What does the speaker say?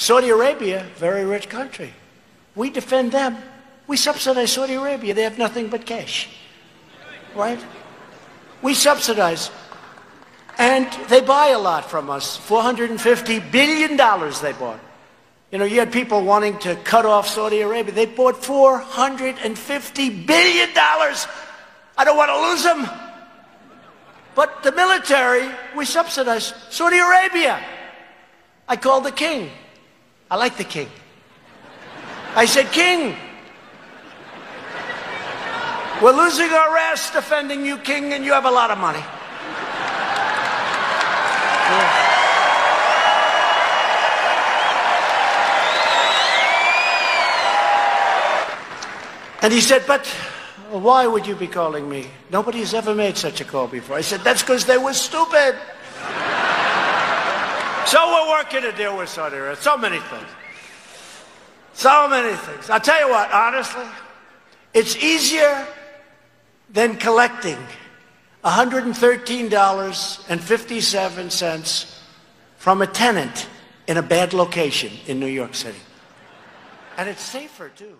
Saudi Arabia, very rich country. We defend them. We subsidize Saudi Arabia. They have nothing but cash. Right? We subsidize. And they buy a lot from us. $450 billion they bought. You know, you had people wanting to cut off Saudi Arabia. They bought $450 billion. I don't want to lose them. But the military, we subsidize Saudi Arabia. I called the king. I like the king. I said, King, we're losing our ass defending you, King, and you have a lot of money. And he said, but why would you be calling me? Nobody's ever made such a call before. I said, that's because they were stupid. So we're working to deal with Saudi Arabia. So many things. So many things. I'll tell you what, honestly, it's easier than collecting $113.57 from a tenant in a bad location in New York City. And it's safer, too.